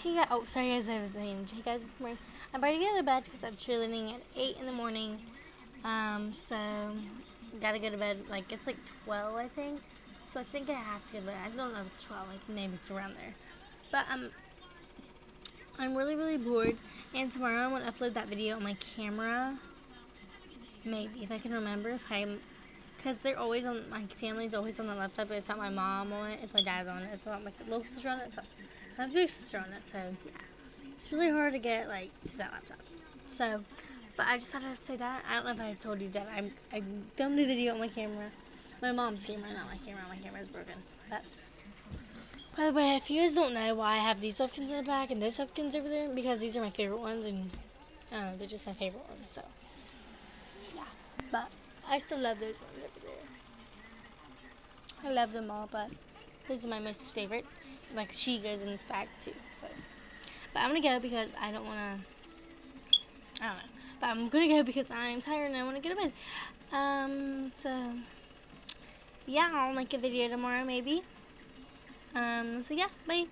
Hey guys, oh sorry guys, I was saying, hey guys, it's Marie. I'm about to get to bed because I'm cheerleading at 8 in the morning. Um, so, gotta go to bed, like, it's like 12, I think. So I think I have to go to bed. I don't know if it's 12, like, maybe it's around there. But, um, I'm really, really bored. And tomorrow I'm going to upload that video on my camera. Maybe, if I can remember. If I'm, because they're always on, my family's always on the laptop, but it's not my mom on it, it's my dad's on it, it's not my little sister on it, it's not have big sister on it, so yeah. It's really hard to get like to that laptop. So, but I just had to say that. I don't know if I told you that I'm I filmed a video on my camera, my mom's camera, not my camera. My camera's broken. But by the way, if you guys don't know why I have these Webkinz in the back and those Webkinz over there, because these are my favorite ones, and uh, they're just my favorite ones. So yeah, but I still love those ones over there. I love them all, but those are my most favorites. Like she goes in this bag too. So, but I'm gonna go because I don't wanna. I don't know. But I'm gonna go because I'm tired and I wanna get to bed. Um. So yeah, I'll make a video tomorrow maybe. Um. So yeah. Bye.